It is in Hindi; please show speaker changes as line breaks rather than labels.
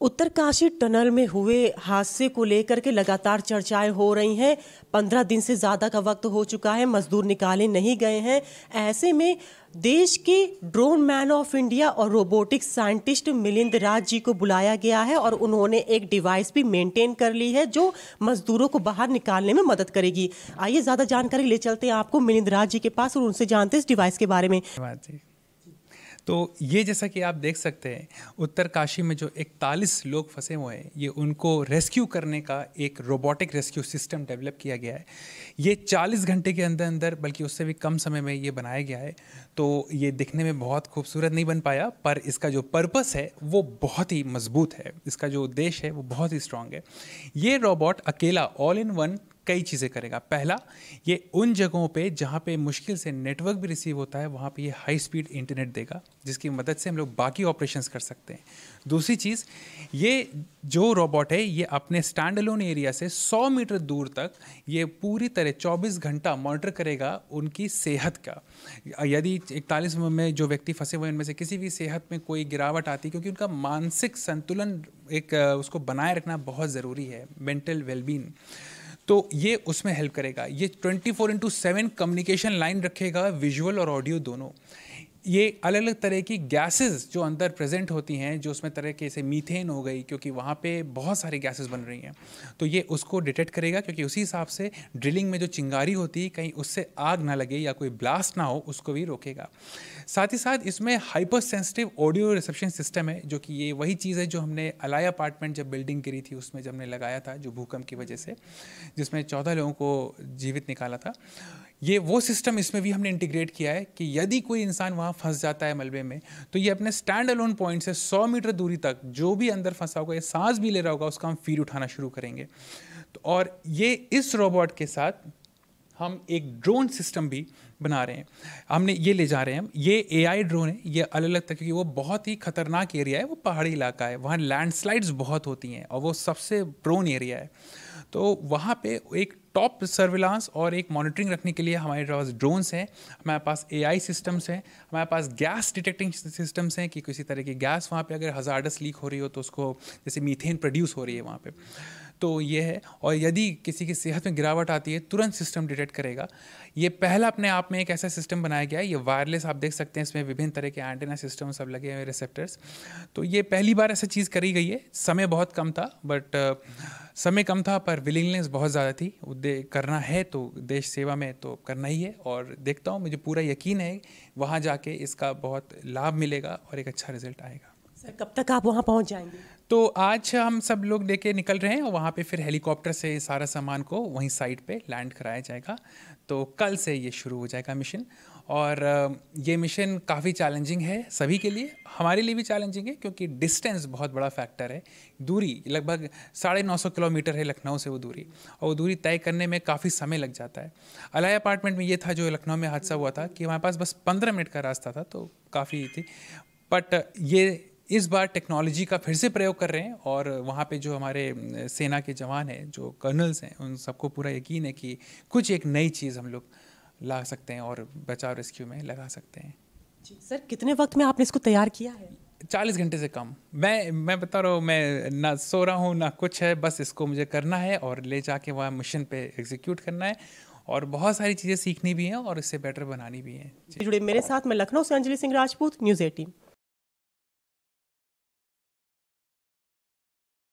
उत्तरकाशी टनल में हुए हादसे को लेकर के लगातार चर्चाएँ हो रही हैं। पंद्रह दिन से ज़्यादा का वक्त हो चुका है, मजदूर निकाले नहीं गए हैं। ऐसे में देश के ड्रोन मैन ऑफ़ इंडिया और रोबोटिक्स साइंटिस्ट मिलिंद राज जी को बुलाया गया है और उन्होंने एक डिवाइस भी मेंटेन कर ली है जो मजदूरों को बाहर निकालने में मदद करेगी। आइए ज़्यादा जानकारी ले चलते हैं आपको मिलिंद राज जी के पास और उनसे जानते हैं इस डिवाइस के बारे में।
तो ये जैसा कि आप देख सकते हैं उत्तरकाशी में जो इकतालीस लोग फंसे हुए हैं, ये उनको रेस्क्यू करने का एक रोबोटिक रेस्क्यू सिस्टम डेवलप किया गया है। ये 40 घंटे के अंदर अंदर बल्कि उससे भी कम समय में ये बनाया गया है तो ये दिखने में बहुत खूबसूरत नहीं बन पाया, पर इसका जो पर्पस है, वो बहुत ही मज़बूत है। इसका जो उद्देश्य है, वो बहुत ही स्ट्रांग है। ये रोबोट अकेला ऑल इन वन कई चीज़ें करेगा। पहला, ये उन जगहों पे जहाँ पे मुश्किल से नेटवर्क भी रिसीव होता है, वहाँ पे ये हाई स्पीड इंटरनेट देगा, जिसकी मदद से हम लोग बाकी ऑपरेशंस कर सकते हैं। दूसरी चीज़, ये जो रोबोट है, ये अपने स्टैंड अलोन एरिया से 100 मीटर दूर तक ये पूरी तरह 24 घंटा मॉनिटर करेगा उनकी सेहत का। यदि इकतालीस में जो व्यक्ति फंसे हुए उनमें से किसी भी सेहत में कोई गिरावट आती क्योंकि उनका मानसिक संतुलन एक, उसको बनाए रखना बहुत ज़रूरी है, मेंटल वेलबींग। तो ये उसमें हेल्प करेगा। ये twenty four into seven communication line रखेगा विजुअल और ऑडियो दोनों। ये अलग अलग तरह की गैसेस जो अंदर प्रेजेंट होती हैं, जो उसमें तरह के जैसे मीथेन हो गई, क्योंकि वहाँ पे बहुत सारी गैसेस बन रही हैं। तो ये उसको डिटेक्ट करेगा, क्योंकि उसी हिसाब से ड्रिलिंग में जो चिंगारी होती है, कहीं उससे आग ना लगे या कोई ब्लास्ट ना हो, उसको भी रोकेगा। साथ ही साथ इसमें hyper sensitive audio reception system है, जो कि ये वही चीज़ है जो हमने अलाय अपार्टमेंट जब बिल्डिंग गिरी थी, उसमें जब हमने लगाया था, जो भूकंप की वजह से, जिसमें चौदह लोगों को जीवित निकाला था। ये वो सिस्टम इसमें भी हमने इंटीग्रेट किया है कि यदि कोई इंसान वहाँ फंस जाता है मलबे में तो ये अपने स्टैंड अलोन पॉइंट से 100 मीटर दूरी तक जो भी अंदर फंसा होगा, ये सांस भी ले रहा होगा, उसका हम फ़ीड उठाना शुरू करेंगे। तो और ये इस रोबोट के साथ हम एक ड्रोन सिस्टम भी बना रहे हैं। हमने ये ले जा रहे हैं हम। ये एआई ड्रोन है। ये अलग अलग तरह क्योंकि वो बहुत ही खतरनाक एरिया है। वो पहाड़ी इलाका है। वहाँ लैंडस्लाइड्स बहुत होती हैं और वो सबसे प्रोन एरिया है। तो वहाँ पे एक टॉप सर्विलांस और एक मॉनिटरिंग रखने के लिए हमारे पास ड्रोन्स हैं, हमारे पास एआई सिस्टम्स हैं, हमारे पास गैस डिटेक्टिंग सिस्टम्स हैं कि किसी तरह की गैस वहाँ पे अगर हजारडस लीक हो रही हो तो उसको, जैसे मीथेन प्रोड्यूस हो रही है वहाँ पे। तो ये है। और यदि किसी की सेहत में गिरावट आती है, तुरंत सिस्टम डिटेक्ट करेगा। ये पहला अपने आप में एक ऐसा सिस्टम बनाया गया है। ये वायरलेस आप देख सकते हैं, इसमें विभिन्न तरह के एंटेना सिस्टम सब लगे हुए रिसेप्टर्स तो ये पहली बार ऐसा चीज़ करी गई है। समय बहुत कम था बट समय कम था, पर विलिंगनेस बहुत ज़्यादा थी। करना है तो देश सेवा में तो करना ही है। और देखता हूँ, मुझे पूरा यकीन है, वहाँ जाके इसका बहुत लाभ मिलेगा और एक अच्छा रिज़ल्ट आएगा।
सर, कब तक आप वहाँ पहुँच जाएँगे?
तो आज हम सब लोग लेके निकल रहे हैं और वहाँ पे फिर हेलीकॉप्टर से सारा सामान को वहीं साइड पे लैंड कराया जाएगा। तो कल से ये शुरू हो जाएगा मिशन। और ये मिशन काफ़ी चैलेंजिंग है सभी के लिए। हमारे लिए भी चैलेंजिंग है क्योंकि डिस्टेंस बहुत बड़ा फैक्टर है। दूरी लगभग साढ़े नौ सौ किलोमीटर है लखनऊ से वो दूरी। और वो दूरी तय करने में काफ़ी समय लग जाता है। अलाय अपार्टमेंट में ये था जो लखनऊ में हादसा हुआ था कि हमारे पास बस पंद्रह मिनट का रास्ता था तो काफ़ी थी। बट ये इस बार टेक्नोलॉजी का फिर से प्रयोग कर रहे हैं और वहाँ पे जो हमारे सेना के जवान हैं जो कर्नल्स हैं उन सबको पूरा यकीन है कि कुछ एक नई चीज़ हम लोग ला सकते हैं और बचाव रेस्क्यू में लगा सकते हैं।
जी सर कितने वक्त में आपने इसको तैयार किया है?
चालीस घंटे से कम। मैं मैं बता रहा हूँ मैं ना सो रहा हूँ ना कुछ है बस इसको मुझे करना है और ले जाके वहाँ मिशन पे एग्जीक्यूट करना है और बहुत सारी चीज़ें सीखनी भी हैं और इससे बेटर बनानी भी हैं।
जुड़े मेरे साथ मैं लखनऊ से अंजलि सिंह राजपूत न्यूज़ एटीन